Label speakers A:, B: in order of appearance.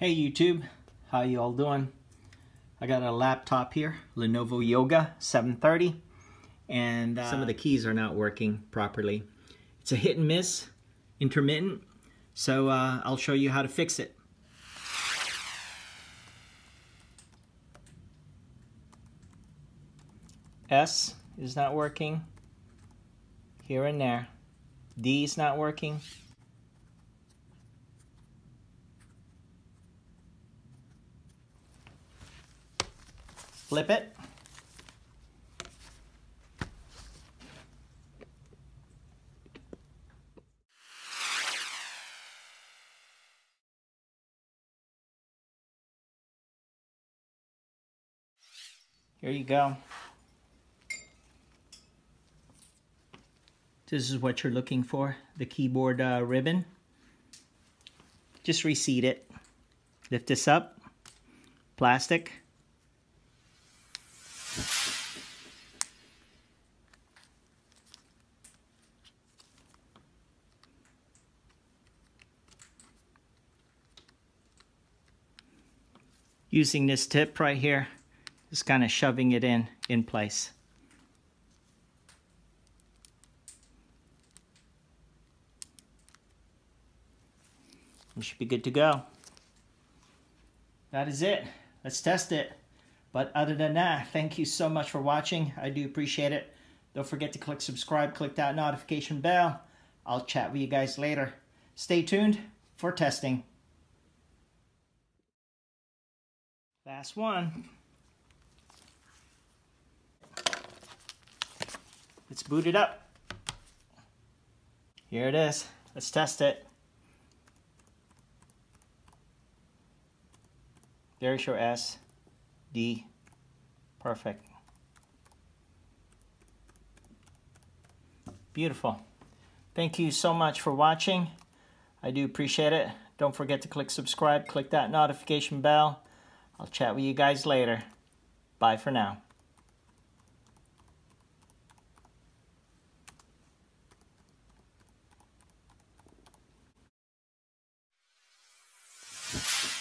A: Hey YouTube, how you all doing? I got a laptop here, Lenovo Yoga 730, and uh, some of the keys are not working properly. It's a hit and miss, intermittent, so uh, I'll show you how to fix it. S is not working, here and there. D is not working, flip it. Here you go. This is what you're looking for, the keyboard uh, ribbon. Just reseat it. Lift this up, plastic. Using this tip right here, just kind of shoving it in, in place. You should be good to go. That is it. Let's test it. But other than that, thank you so much for watching. I do appreciate it. Don't forget to click subscribe, click that notification bell. I'll chat with you guys later. Stay tuned for testing. Last one. Let's boot it up. Here it is. Let's test it. Very short S, D, perfect. Beautiful. Thank you so much for watching. I do appreciate it. Don't forget to click subscribe, click that notification bell. I'll chat with you guys later. Bye for now. you